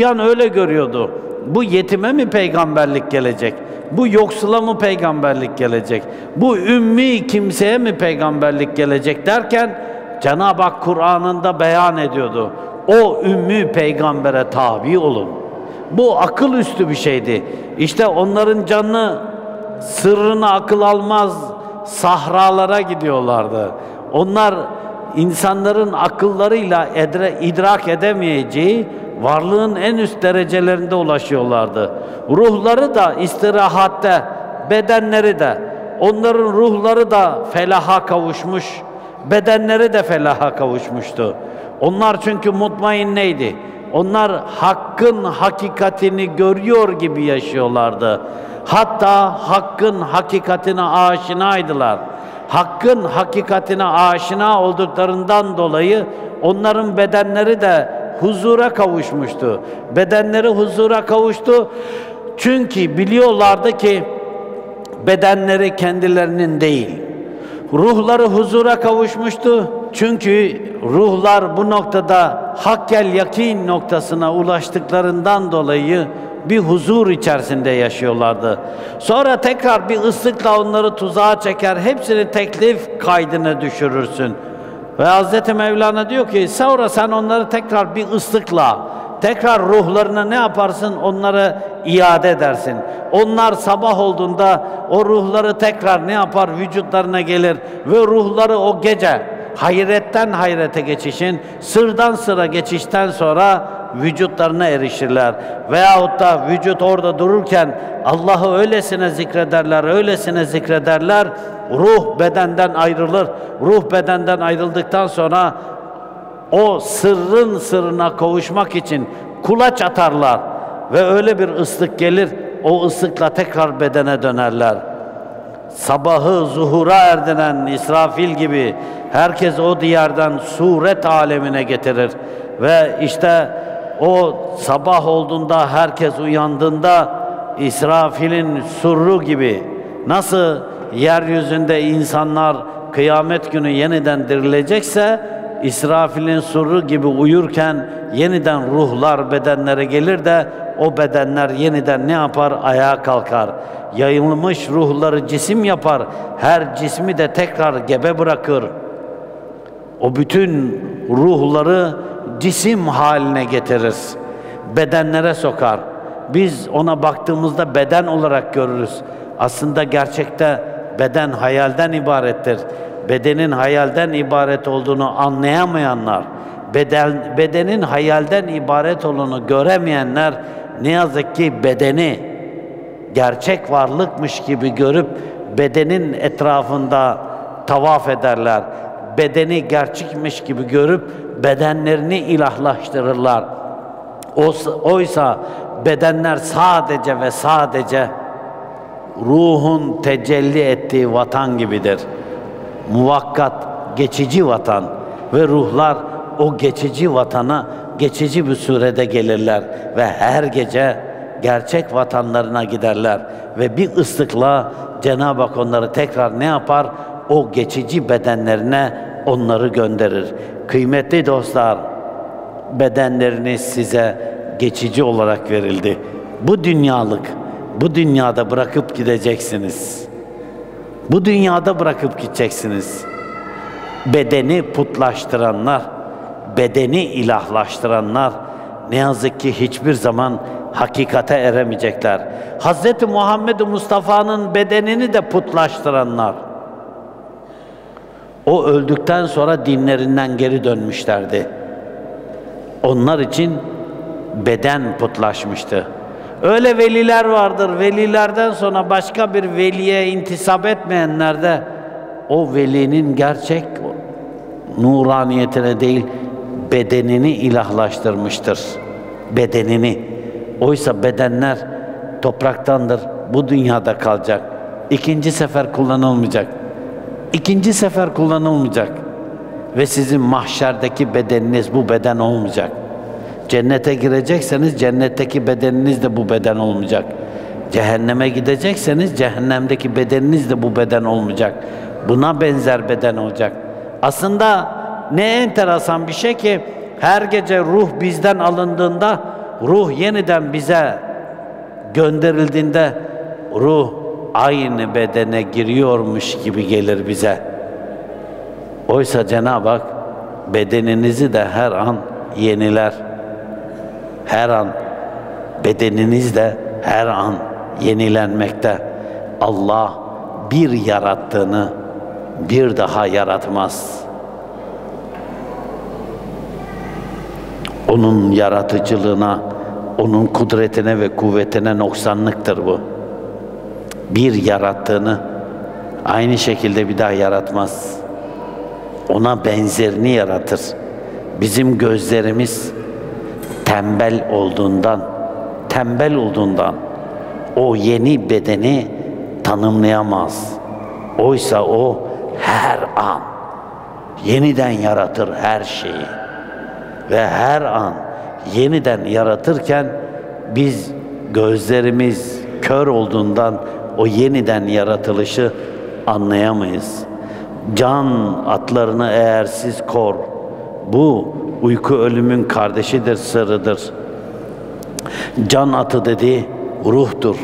Süfyan öyle görüyordu. Bu yetime mi peygamberlik gelecek? Bu yoksula mı peygamberlik gelecek? Bu ümmi kimseye mi peygamberlik gelecek derken Cenab-ı Hak Kur'an'ında beyan ediyordu. O ümmi peygambere tabi olun. Bu akıl üstü bir şeydi. İşte onların canını sırrını akıl almaz sahralara gidiyorlardı. Onlar insanların akıllarıyla edre, idrak edemeyeceği varlığın en üst derecelerinde ulaşıyorlardı. Ruhları da istirahatte, bedenleri de, onların ruhları da felaha kavuşmuş, bedenleri de felaha kavuşmuştu. Onlar çünkü mutmain neydi? Onlar hakkın hakikatini görüyor gibi yaşıyorlardı. Hatta hakkın hakikatine aşinaydılar. Hakkın hakikatine aşina olduklarından dolayı onların bedenleri de huzura kavuşmuştu. Bedenleri huzura kavuştu. Çünkü biliyorlardı ki bedenleri kendilerinin değil. Ruhları huzura kavuşmuştu. Çünkü ruhlar bu noktada hakkel yakin noktasına ulaştıklarından dolayı bir huzur içerisinde yaşıyorlardı. Sonra tekrar bir ıslıkla onları tuzağa çeker, hepsini teklif kaydına düşürürsün. Ve Hz. Mevlana diyor ki sonra sen onları tekrar bir ıslıkla, tekrar ruhlarına ne yaparsın? Onları iade edersin. Onlar sabah olduğunda o ruhları tekrar ne yapar? Vücutlarına gelir ve ruhları o gece hayretten hayrete geçişin, sırdan sıra geçişten sonra vücutlarına erişirler. Veyahut da vücut orada dururken Allah'ı öylesine zikrederler, öylesine zikrederler, ruh bedenden ayrılır. Ruh bedenden ayrıldıktan sonra o sırrın sırrına kavuşmak için kulaç atarlar ve öyle bir ıslık gelir, o ıslıkla tekrar bedene dönerler. Sabahı zuhura erdiren İsrafil gibi herkes o diyardan suret alemine getirir ve işte o sabah olduğunda herkes uyandığında İsrafil'in surru gibi nasıl yeryüzünde insanlar kıyamet günü yeniden dirilecekse İsrafil'in surru gibi uyurken yeniden ruhlar bedenlere gelir de o bedenler yeniden ne yapar? Ayağa kalkar. Yayılmış ruhları cisim yapar. Her cismi de tekrar gebe bırakır. O bütün ruhları cisim haline getirir. Bedenlere sokar. Biz ona baktığımızda beden olarak görürüz. Aslında gerçekte beden hayalden ibarettir. Bedenin hayalden ibaret olduğunu anlayamayanlar, beden, bedenin hayalden ibaret olduğunu göremeyenler ne yazık ki bedeni gerçek varlıkmış gibi görüp bedenin etrafında tavaf ederler. Bedeni gerçekmiş gibi görüp bedenlerini ilahlaştırırlar. Oysa bedenler sadece ve sadece ruhun tecelli ettiği vatan gibidir. Muvakkat, geçici vatan ve ruhlar o geçici vatana geçici bir surede gelirler ve her gece gerçek vatanlarına giderler ve bir ıslıkla Cenab-ı Hak onları tekrar ne yapar? O geçici bedenlerine onları gönderir. Kıymetli dostlar, bedenleriniz size geçici olarak verildi. Bu dünyalık, bu dünyada bırakıp gideceksiniz. Bu dünyada bırakıp gideceksiniz. Bedeni putlaştıranlar, bedeni ilahlaştıranlar ne yazık ki hiçbir zaman hakikate eremeyecekler. Hz. Muhammed Mustafa'nın bedenini de putlaştıranlar. O öldükten sonra dinlerinden geri dönmüşlerdi. Onlar için beden putlaşmıştı. Öyle veliler vardır. Velilerden sonra başka bir veliye intisap etmeyenler de o velinin gerçek nuraniyetine değil bedenini ilahlaştırmıştır. Bedenini. Oysa bedenler topraktandır. Bu dünyada kalacak. İkinci sefer kullanılmayacak. İkinci sefer kullanılmayacak. Ve sizin mahşerdeki bedeniniz bu beden olmayacak. Cennete girecekseniz cennetteki bedeniniz de bu beden olmayacak. Cehenneme gidecekseniz cehennemdeki bedeniniz de bu beden olmayacak. Buna benzer beden olacak. Aslında ne enteresan bir şey ki her gece ruh bizden alındığında ruh yeniden bize gönderildiğinde ruh aynı bedene giriyormuş gibi gelir bize. Oysa Cenab-ı Hak bedeninizi de her an yeniler. Her an bedeniniz de her an yenilenmekte. Allah bir yarattığını bir daha yaratmaz. Onun yaratıcılığına, onun kudretine ve kuvvetine noksanlıktır bu. Bir yarattığını aynı şekilde bir daha yaratmaz. Ona benzerini yaratır. Bizim gözlerimiz tembel olduğundan, tembel olduğundan o yeni bedeni tanımlayamaz. Oysa o her an yeniden yaratır her şeyi. Ve her an yeniden yaratırken biz gözlerimiz kör olduğundan o yeniden yaratılışı anlayamayız. Can atlarını eğer siz kor. Bu uyku ölümün kardeşidir, sırrıdır. Can atı dedi ruhtur.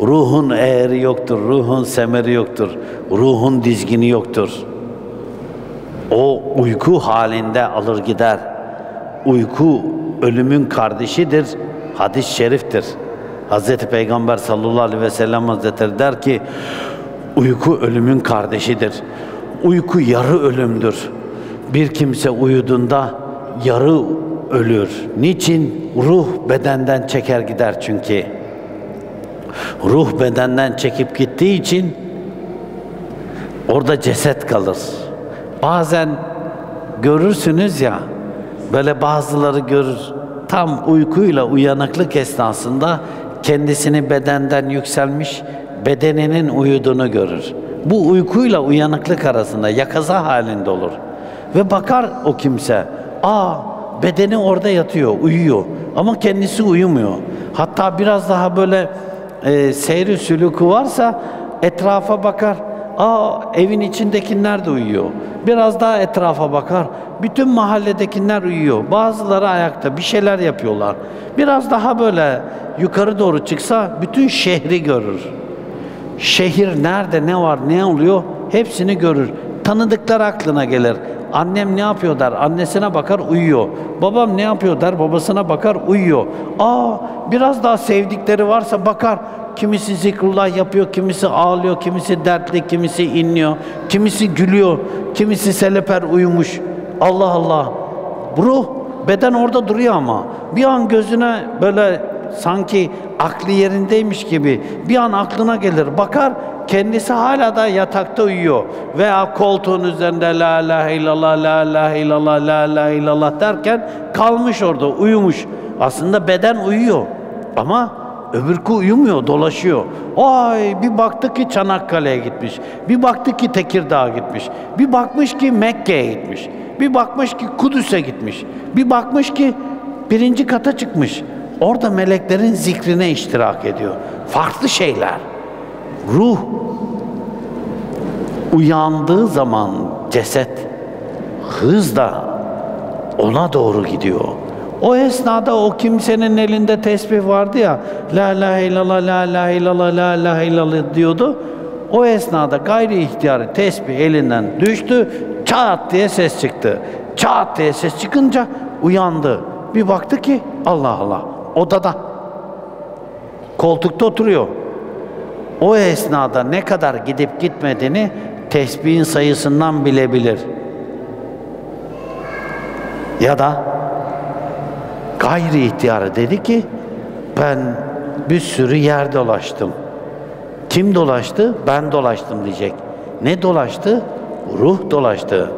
Ruhun eğri yoktur, ruhun semeri yoktur, ruhun dizgini yoktur. O uyku halinde alır gider. Uyku ölümün kardeşidir, hadis-i şeriftir. Hz. Peygamber sallallahu aleyhi ve sellem Hazretleri der ki, uyku ölümün kardeşidir. Uyku yarı ölümdür. Bir kimse uyuduğunda yarı ölür. Niçin? Ruh bedenden çeker gider çünkü. Ruh bedenden çekip gittiği için orada ceset kalır. Bazen görürsünüz ya, böyle bazıları görür, tam uykuyla uyanıklık esnasında kendisini bedenden yükselmiş, bedeninin uyuduğunu görür. Bu uykuyla uyanıklık arasında yakaza halinde olur. Ve bakar o kimse, aa bedeni orada yatıyor, uyuyor ama kendisi uyumuyor. Hatta biraz daha böyle e, seyri sülükü varsa etrafa bakar. Aa evin içindekiler de uyuyor. Biraz daha etrafa bakar. Bütün mahalledekiler uyuyor. Bazıları ayakta bir şeyler yapıyorlar. Biraz daha böyle yukarı doğru çıksa bütün şehri görür. Şehir nerede ne var ne oluyor hepsini görür. Tanıdıklar aklına gelir. Annem ne yapıyor der, annesine bakar uyuyor. Babam ne yapıyor der, babasına bakar uyuyor. Aa biraz daha sevdikleri varsa bakar. Kimisi zikrullah yapıyor, kimisi ağlıyor, kimisi dertli, kimisi inliyor, kimisi gülüyor, kimisi seleper uyumuş. Allah Allah. Ruh, beden orada duruyor ama. Bir an gözüne böyle sanki aklı yerindeymiş gibi bir an aklına gelir. Bakar kendisi hala da yatakta uyuyor. Veya koltuğun üzerinde la ilahe illallah, la ilahe illallah, la ilahe illallah derken kalmış orada, uyumuş. Aslında beden uyuyor. Ama öbürkü uyumuyor, dolaşıyor. Ay bir baktık ki Çanakkale'ye gitmiş. Bir baktık ki Tekirdağ'a gitmiş. Bir bakmış ki Mekke'ye gitmiş. Bir bakmış ki Kudüs'e gitmiş. Bir bakmış ki birinci kata çıkmış. Orada meleklerin zikrine iştirak ediyor. Farklı şeyler. Ruh uyandığı zaman ceset hızla ona doğru gidiyor. O esnada o kimsenin elinde tesbih vardı ya, La ilahe illallah, la ilahe illallah, la ilahe illallah diyordu. O esnada gayri ihtiyarı tesbih elinden düştü, çat diye ses çıktı. Çat diye ses çıkınca uyandı. Bir baktı ki Allah Allah odada koltukta oturuyor. O esnada ne kadar gidip gitmediğini tesbihin sayısından bilebilir. Ya da gayri ihtiyarı dedi ki ben bir sürü yer dolaştım. Kim dolaştı? Ben dolaştım diyecek. Ne dolaştı? Ruh dolaştı.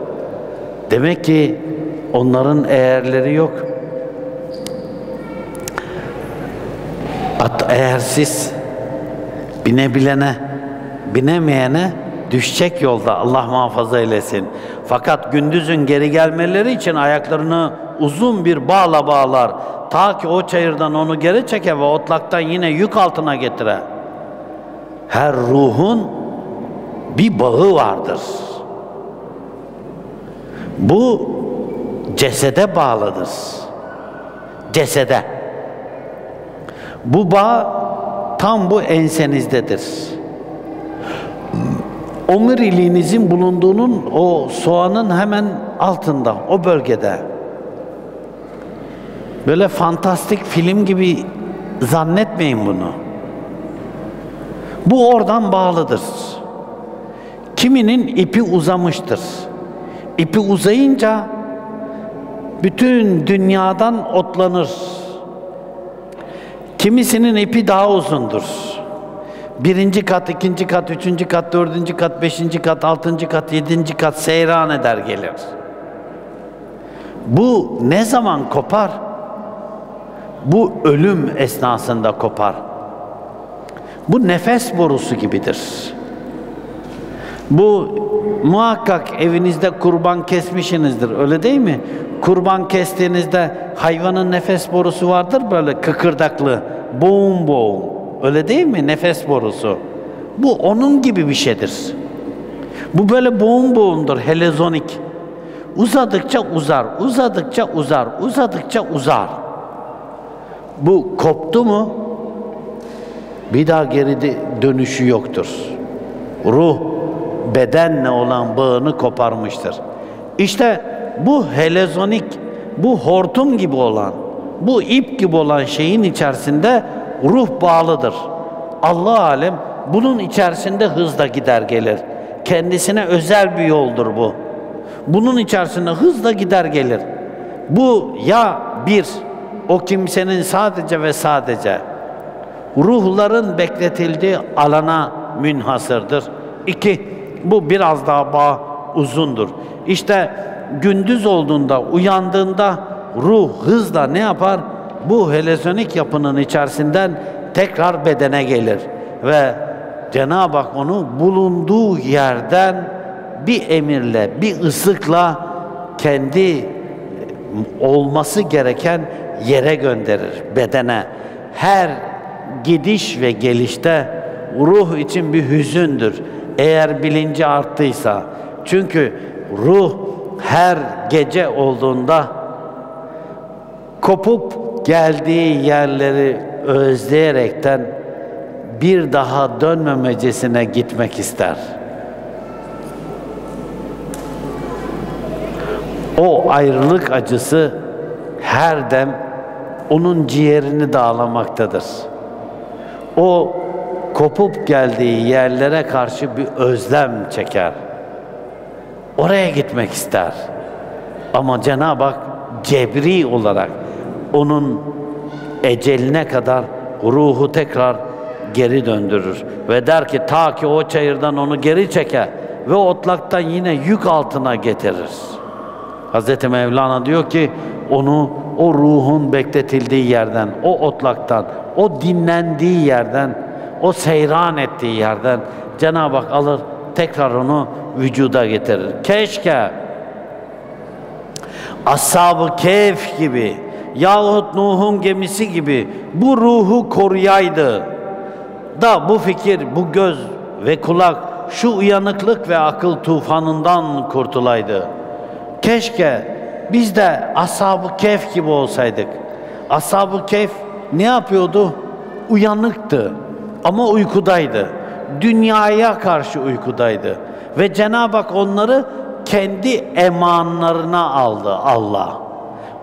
Demek ki onların eğerleri yok. At eğersiz binebilene, binemeyene düşecek yolda Allah muhafaza eylesin. Fakat gündüzün geri gelmeleri için ayaklarını uzun bir bağla bağlar. Ta ki o çayırdan onu geri çeke ve otlaktan yine yük altına getire. Her ruhun bir bağı vardır. Bu cesede bağlıdır. Cesede. Bu bağ tam bu ensenizdedir. Omuriliğinizin bulunduğunun o soğanın hemen altında, o bölgede. Böyle fantastik film gibi zannetmeyin bunu. Bu oradan bağlıdır. Kiminin ipi uzamıştır. İpi uzayınca bütün dünyadan otlanır. Kimisinin ipi daha uzundur. Birinci kat, ikinci kat, üçüncü kat, dördüncü kat, beşinci kat, altıncı kat, yedinci kat seyran eder gelir. Bu ne zaman kopar? Bu ölüm esnasında kopar. Bu nefes borusu gibidir. Bu muhakkak evinizde kurban kesmişsinizdir öyle değil mi? Kurban kestiğinizde hayvanın nefes borusu vardır böyle kıkırdaklı, boğum boğum. Öyle değil mi? Nefes borusu. Bu onun gibi bir şeydir. Bu böyle boğum boğumdur, helezonik. Uzadıkça uzar, uzadıkça uzar, uzadıkça uzar. Bu koptu mu bir daha geri dönüşü yoktur. Ruh bedenle olan bağını koparmıştır. İşte bu helezonik, bu hortum gibi olan, bu ip gibi olan şeyin içerisinde ruh bağlıdır. Allah alem bunun içerisinde hızla gider gelir. Kendisine özel bir yoldur bu. Bunun içerisinde hızla gider gelir. Bu ya bir, o kimsenin sadece ve sadece ruhların bekletildiği alana münhasırdır. İki, bu biraz daha bağ uzundur. İşte gündüz olduğunda, uyandığında ruh hızla ne yapar? Bu helezonik yapının içerisinden tekrar bedene gelir ve Cenab-ı Hak onu bulunduğu yerden bir emirle, bir ıslıkla kendi olması gereken yere gönderir, bedene. Her gidiş ve gelişte ruh için bir hüzündür. Eğer bilinci arttıysa. Çünkü ruh her gece olduğunda kopup geldiği yerleri özleyerekten bir daha dönmemecesine gitmek ister. O ayrılık acısı her dem onun ciğerini dağlamaktadır. O kopup geldiği yerlere karşı bir özlem çeker. Oraya gitmek ister. Ama Cenab-ı Hak cebri olarak onun eceline kadar ruhu tekrar geri döndürür. Ve der ki ta ki o çayırdan onu geri çeker ve otlaktan yine yük altına getirir. Hz. Mevlana diyor ki onu o ruhun bekletildiği yerden, o otlaktan, o dinlendiği yerden, o seyran ettiği yerden Cenab-ı Hak alır tekrar onu vücuda getirir. Keşke Ashab-ı Kehf gibi yahut Nuh'un gemisi gibi bu ruhu koruyaydı da bu fikir, bu göz ve kulak şu uyanıklık ve akıl tufanından kurtulaydı. Keşke biz de Ashab-ı Kehf gibi olsaydık. Ashab-ı Kehf ne yapıyordu? Uyanıktı ama uykudaydı. Dünyaya karşı uykudaydı. Ve Cenab-ı Hak onları kendi emanlarına aldı Allah.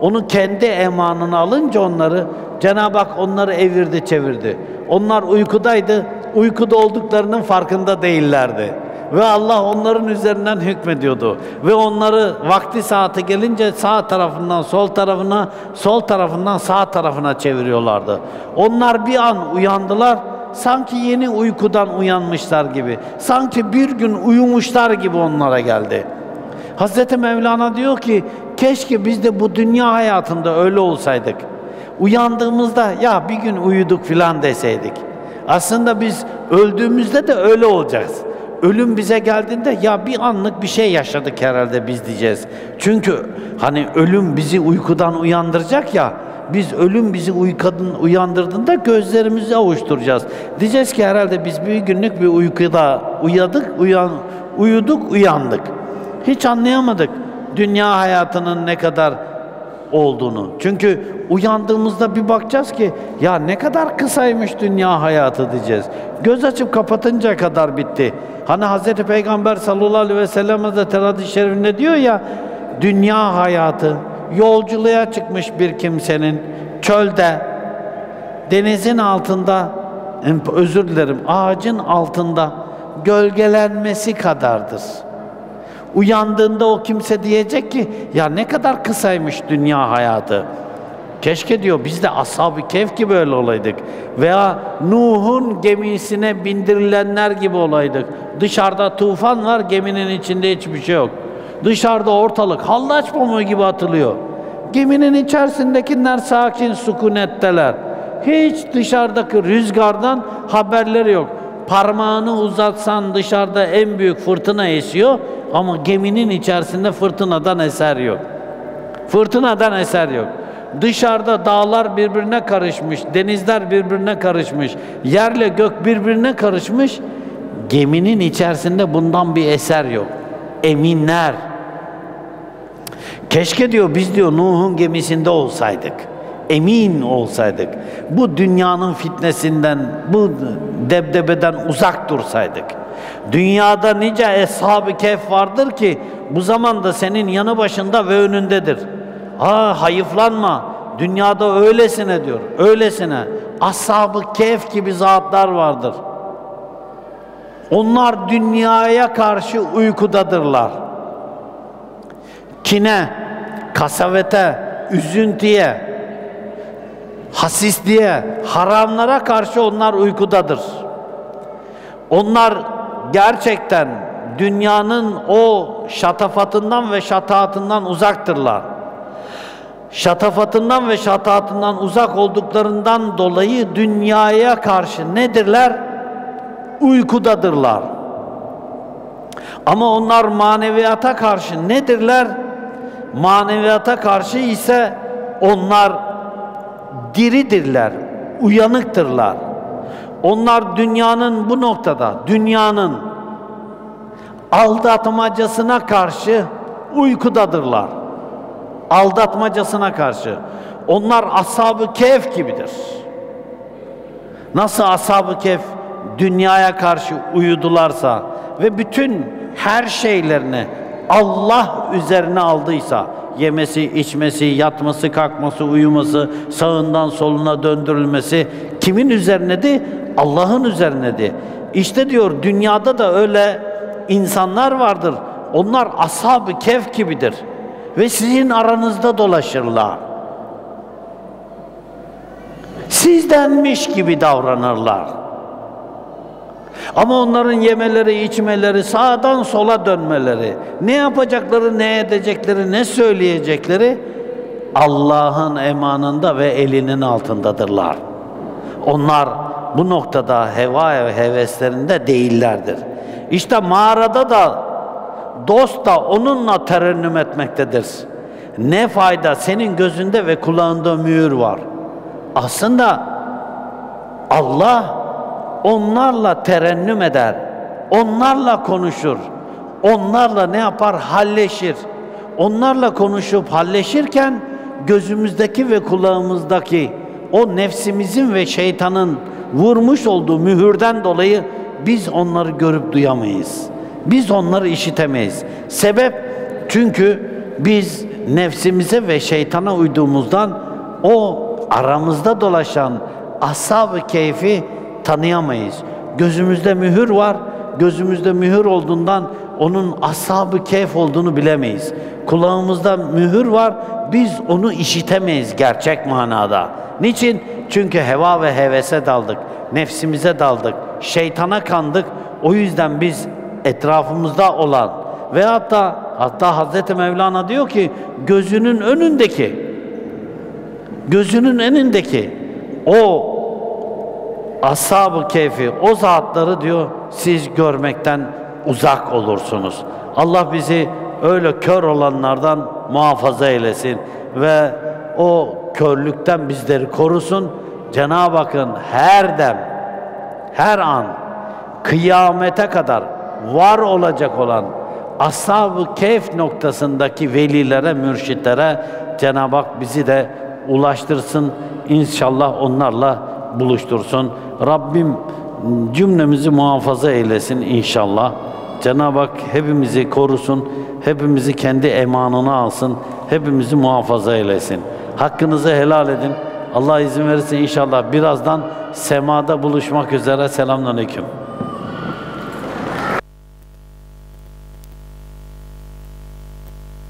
Onu kendi emanına alınca onları Cenab-ı Hak onları evirdi çevirdi. Onlar uykudaydı, uykuda olduklarının farkında değillerdi. Ve Allah onların üzerinden hükmediyordu. Ve onları vakti saati gelince sağ tarafından sol tarafına, sol tarafından sağ tarafına çeviriyorlardı. Onlar bir an uyandılar, sanki yeni uykudan uyanmışlar gibi. Sanki bir gün uyumuşlar gibi onlara geldi. Hazreti Mevlana diyor ki, keşke biz de bu dünya hayatında öyle olsaydık. Uyandığımızda ya bir gün uyuduk filan deseydik. Aslında biz öldüğümüzde de öyle olacağız. Ölüm bize geldiğinde ya bir anlık bir şey yaşadık herhalde biz diyeceğiz. Çünkü hani ölüm bizi uykudan uyandıracak ya. Biz ölüm bizi uykadın, uyandırdığında gözlerimizi avuşturacağız. Diyeceğiz ki herhalde biz bir günlük bir uykuda uyadık, uyan, uyuduk, uyandık. Hiç anlayamadık dünya hayatının ne kadar olduğunu. Çünkü uyandığımızda bir bakacağız ki ya ne kadar kısaymış dünya hayatı diyeceğiz. Göz açıp kapatınca kadar bitti. Hani Hz. Peygamber sallallahu aleyhi ve sellem Hazretleri hadis-i şerifinde diyor ya dünya hayatı yolculuğa çıkmış bir kimsenin çölde denizin altında özür dilerim ağacın altında gölgelenmesi kadardır. Uyandığında o kimse diyecek ki ya ne kadar kısaymış dünya hayatı. Keşke diyor biz de ashab-ı kehf gibi öyle olaydık. Veya Nuh'un gemisine bindirilenler gibi olaydık. Dışarıda tufan var, geminin içinde hiçbir şey yok. Dışarıda ortalık hallaç pamuğu gibi atılıyor. Geminin içerisindekiler sakin sükunetteler. Hiç dışarıdaki rüzgardan haberleri yok. Parmağını uzatsan dışarıda en büyük fırtına esiyor ama geminin içerisinde fırtınadan eser yok. Fırtınadan eser yok. Dışarıda dağlar birbirine karışmış, denizler birbirine karışmış, yerle gök birbirine karışmış. Geminin içerisinde bundan bir eser yok. Eminler. Keşke diyor biz diyor Nuh'un gemisinde olsaydık emin olsaydık, bu dünyanın fitnesinden, bu debdebeden uzak dursaydık. Dünyada nice eshab-ı kehf vardır ki bu zamanda senin yanı başında ve önündedir. Ha hayıflanma. Dünyada öylesine diyor. Öylesine. Ashab-ı kehf gibi zatlar vardır. Onlar dünyaya karşı uykudadırlar. Kine, kasavete, üzüntüye, hasisliğe, haramlara karşı onlar uykudadır. Onlar gerçekten dünyanın o şatafatından ve şataatından uzaktırlar. Şatafatından ve şataatından uzak olduklarından dolayı dünyaya karşı nedirler? Uykudadırlar. Ama onlar maneviyata karşı nedirler? Maneviyata karşı ise onlar diridirler, uyanıktırlar. Onlar dünyanın bu noktada, dünyanın aldatmacasına karşı uykudadırlar. Aldatmacasına karşı. Onlar ashab-ı kehf gibidir. Nasıl ashab-ı kehf dünyaya karşı uyudularsa ve bütün her şeylerini Allah üzerine aldıysa, yemesi, içmesi, yatması, kalkması, uyuması, sağından soluna döndürülmesi kimin üzerineydi? Allah'ın üzerineydi. İşte diyor dünyada da öyle insanlar vardır. Onlar ashab-ı kehf gibidir. Ve sizin aranızda dolaşırlar. Sizdenmiş gibi davranırlar. Ama onların yemeleri, içmeleri, sağdan sola dönmeleri, ne yapacakları, ne edecekleri, ne söyleyecekleri Allah'ın emanında ve elinin altındadırlar. Onlar bu noktada heva ve heveslerinde değillerdir. İşte mağarada da dost da onunla terennüm etmektedir. Ne fayda senin gözünde ve kulağında mühür var. Aslında Allah onlarla terennüm eder, onlarla konuşur, onlarla ne yapar? Halleşir. Onlarla konuşup halleşirken gözümüzdeki ve kulağımızdaki o nefsimizin ve şeytanın vurmuş olduğu mühürden dolayı biz onları görüp duyamayız. Biz onları işitemeyiz. Sebep çünkü biz nefsimize ve şeytana uyduğumuzdan o aramızda dolaşan ashab-ı keyfi tanıyamayız. Gözümüzde mühür var. Gözümüzde mühür olduğundan onun ashab-ı keyf olduğunu bilemeyiz. Kulağımızda mühür var. Biz onu işitemeyiz gerçek manada. Niçin? Çünkü heva ve hevese daldık. Nefsimize daldık. Şeytana kandık. O yüzden biz etrafımızda olan ve hatta hatta Hazreti Mevlana diyor ki gözünün önündeki gözünün önündeki o ashab-ı keyfi, o zatları diyor siz görmekten uzak olursunuz. Allah bizi öyle kör olanlardan muhafaza eylesin ve o körlükten bizleri korusun. Cenab-ı Hakk'ın her dem, her an kıyamete kadar var olacak olan Ashab-ı Kehf noktasındaki velilere, mürşitlere Cenab-ı Hak bizi de ulaştırsın. İnşallah onlarla buluştursun. Rabbim cümlemizi muhafaza eylesin inşallah. Cenab-ı Hak hepimizi korusun, hepimizi kendi emanına alsın, hepimizi muhafaza eylesin. Hakkınızı helal edin. Allah izin verirse inşallah birazdan semada buluşmak üzere. Selamünaleyküm.